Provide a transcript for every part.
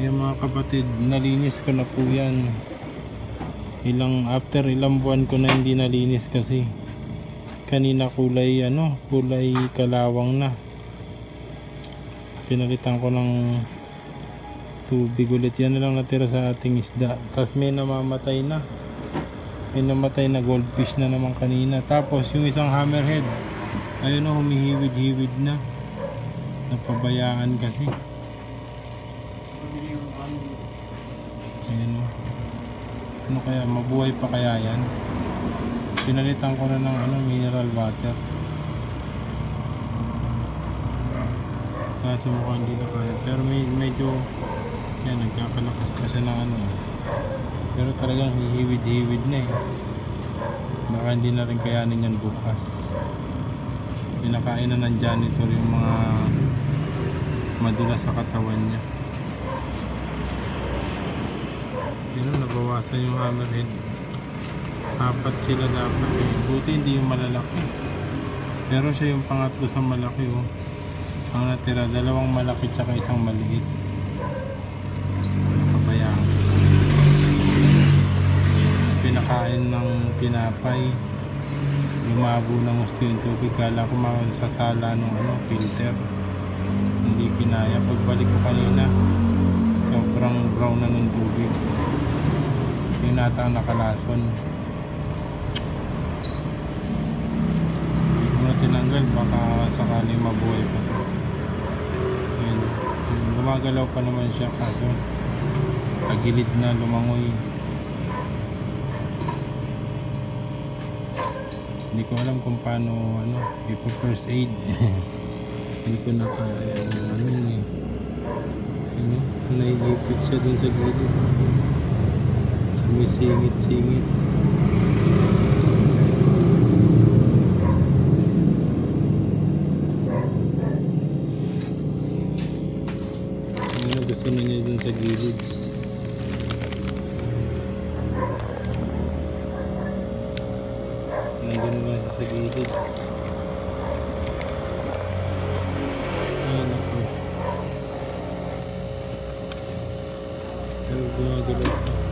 Yung mga kapatid, nalinis ko na po yan. Ilang, after ilang buwan ko na hindi nalinis kasi kanina kulay ano, kulay kalawang na. Pinalitan ko ng tubig ulit. Yan na lang natira sa ating isda. Tapos may namamatay na. May namatay na goldfish na naman kanina. Tapos yung isang hammerhead, ayun na humihiwid-hiwid na. Napabayaan kasi. Ayun o. Ano kaya, mabuhay pa kaya yan? Pinalitan ko na ng ano, mineral water. Kaso mukhang hindi na kaya. Pero may, medyo, yan, nagkakalakas pa siya ng ano. Pero talagang hihiwid-hiwid na eh. Baka hindi na rin kayanin yan bukas. Pinakain na ng janitor yung mga madulas sa katawan niya. Yun, nabawasan yung hammerhead. Apat sila dapat eh. Buti hindi yung malalaki. Pero siya yung pangatlo sa malaki oh. Ang natira, dalawang malaki tsaka isang maliit. Kabayaan. Pinakain ng tinapay. Lumabo ng gusto yung tubig. Kala ko masasala ng ano, filter. Hindi pinaya. Pagbalik ko kanina, sobrang brown na ng tubig. Yung nata ang nakalason. Hindi na tinanggal. Baka sakali mabuhay pa to. Yun. Gumagalaw pa naman siya kaso tagilid na lumangoy. Hindi ko alam kung paano ano, ipo first aid. Hindi ko na kaya yung ano yun eh. Ano, nailipit siya dun sa gilid. Sumisingit-singit. Ano gusto na niya dun sa gilid. Nandun lang siya sa gilid. Ayan ako. Pero gumagalaw pa.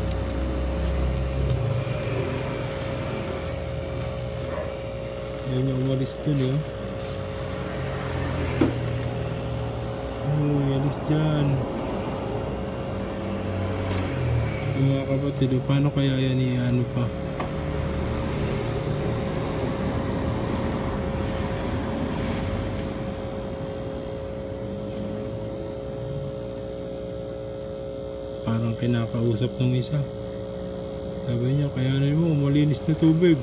Ayaw niya umalis dun eh. Uy, alis dyan. Mga kapatid, oh, paano kaya yan i-ano pa? Parang kinakausap ng isa. Sabi niya, kaya na mo, malinis na tubig.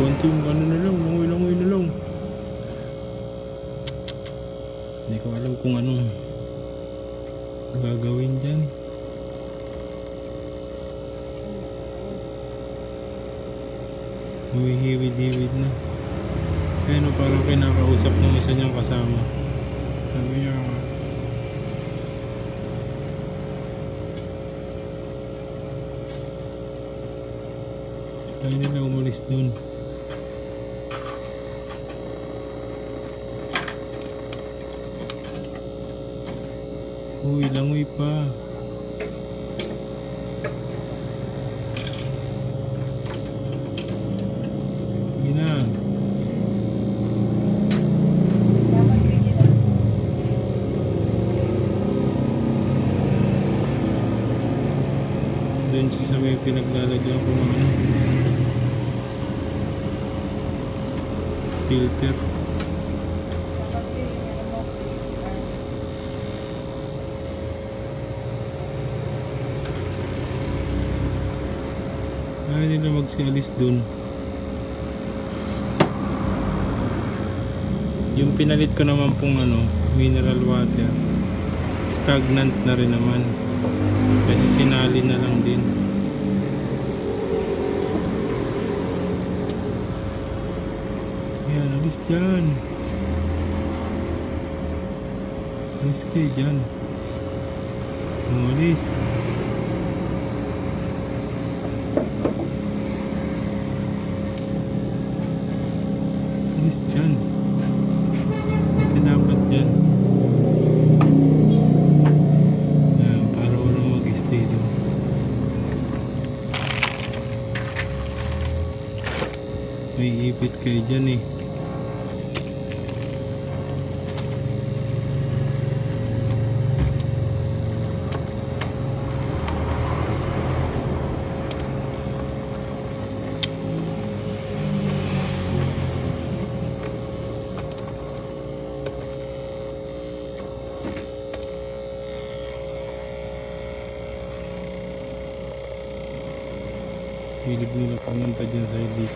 Konting ano na lang, langoy-langoy na lang. Hindi ko alam kung anong gagawin dyan. Humihiwid-hiwid na. Kaya no, parang kinakausap ng isa niyang kasama. Sabi niya, Ayaw nila umalis dun. Uy, langoy pa. Doon sa may pinaglalagyan ko ng ano. Filter. Ayaw nila magsialis dun. Yung pinalit ko naman pong ano, mineral water. Stagnant na rin naman. Kasi sinali na lang din. Ayan, alis dyan. Alis kayo dyan. Umalis. alis dyan hindi ka dapat dyan yan, para may ipit kayo dyan eh. Hilig nila pumunta dyan sa ibig.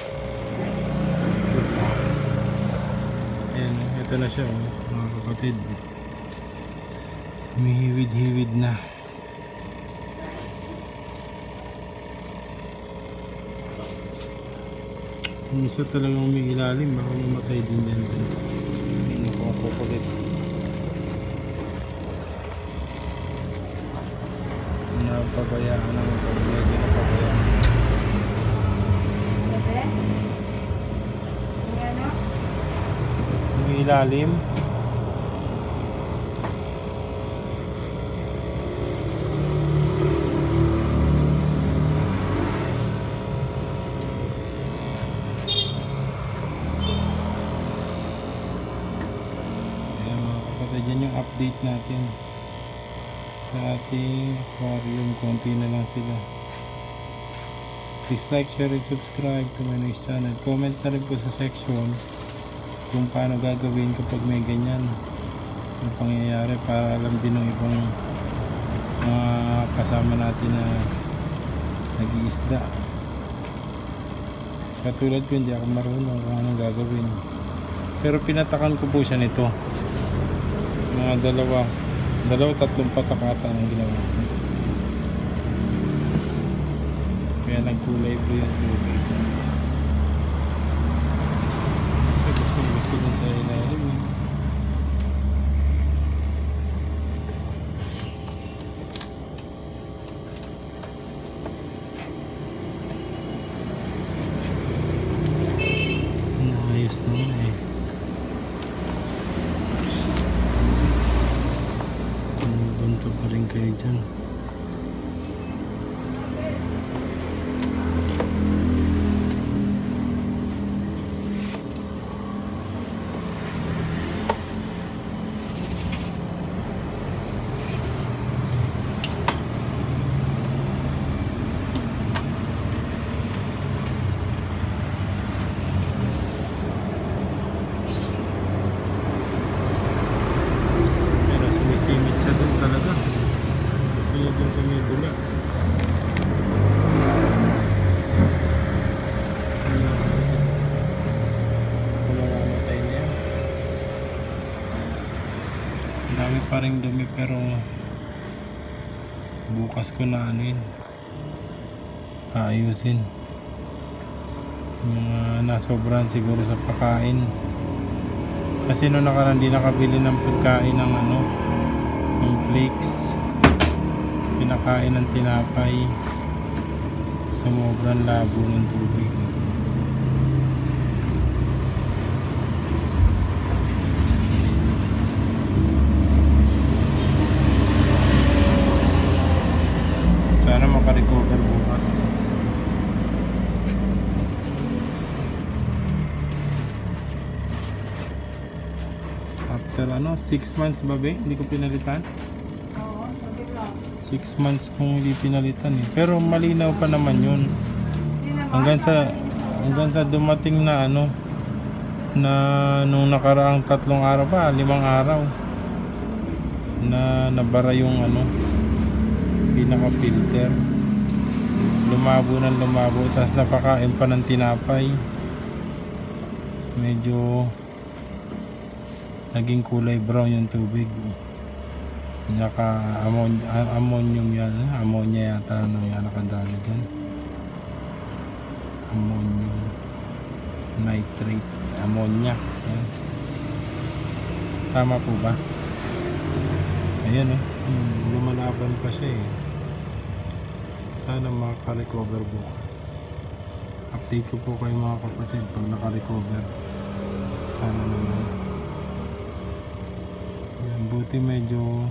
Ayan, ito na siya, oh, mga kapatid. Humihiwid-hiwid na. Yung isa talagang umiilalim, baka mamatay din yan. Hindi ko kukulit. Napabayaan na medyo napabayaan. Bebe? Yung ano? Kapatid, yan yung update natin sa ating aquarium. Konti na lang sila. Please like, share, and subscribe to my next channel. Comment na rin po sa section kung paano gagawin kapag may ganyan yung pangyayari para alam din ng ibang mga kasama natin na nag-iisda. Katulad ko, hindi ako marunong kung anong gagawin. Pero pinatakan ko po siya nito. Mga dalawa, dalawa tatlong patakatan ang ginawa. Kaya nagkulay blue yung tubig. Kasi gusto gusto dun sa ilalim eh. Naayos naman eh. Bumubunto pa rin kayo dyan. Pero sumisingit siya dun talaga. Dun sa? Kung mamamatay na yan. Dami pa rin dumi pero bukas ko na ano yun. Aayusin. Mga nasobran siguro sa pagkain. Kasi noong nakaraan di nakabili ng pagkain ng ano, ng flakes. Pinakain ng tinapay. Sumobran labo ng tubig. Sana makarecover bukas. After ano, 6 months ba be? Hindi ko pinalitan? Oo, sabi ko. 6 months kung hindi pinalitan eh. Pero malinaw pa naman yun. Hanggang sa hanggang sa dumating na ano na nung nakaraang tatlong araw pa, limang araw na nabara yung ano pinaka filter lumabo ng lumabo tapos napakain pa ng tinapay medyo naging kulay brown yung tubig naka amon, a- ammonium yan eh. ammonia yata ano yan nakadali dyan. Ammonium nitrate ammonia. Yan. tama po ba? Ayan oh hmm, lumalaban pa siya eh. Sana makaka-recover bukas. Update ko po kayo mga kapatid pag naka-recover. Sana naman. Buti medyo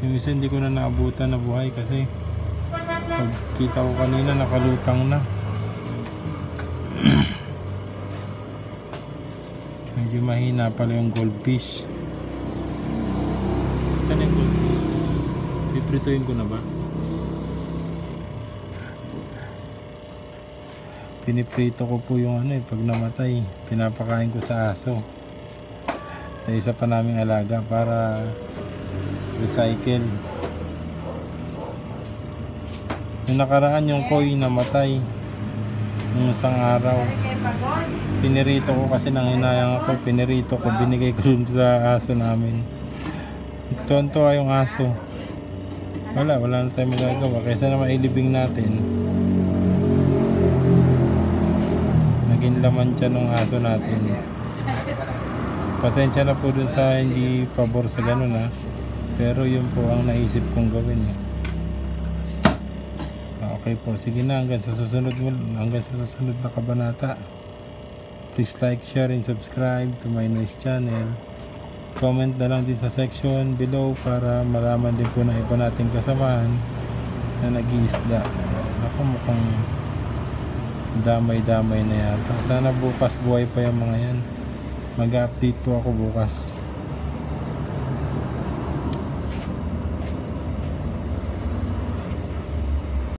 yung isa hindi ko na naabutan na buhay kasi pagkita ko kanina nakalutang na Medyo mahina pala yung goldfish. Saan yung goldfish? Piprituin ko na ba? Piniprito ko po yung ano eh, pag namatay, pinapakain ko sa aso. Sa isa pa naming alaga para recycle. Yung nakaraan yung koi namatay. Yung isang araw. Pinirito ko kasi nang hinayang ako, pinirito ko, binigay ko sa aso namin. Tonto yung aso. Wala, wala na tayong magagawa. Kaysa na mailibing natin. Naging laman siya ng aso natin. Pasensya na po dun sa hindi pabor sa ganun ha. Pero yun po ang naisip kong gawin. Eh. Ah, Okay po, sige na hanggang sa susunod hanggang sa susunod na kabanata. Please like, share, and subscribe to my nice channel. Comment na lang din sa section below para malaman din po ng iba nating kasamahan na nag-iisda. Ako mukhang damay-damay na yata. Sana bukas buhay pa yung mga yan. Mag-update po ako bukas.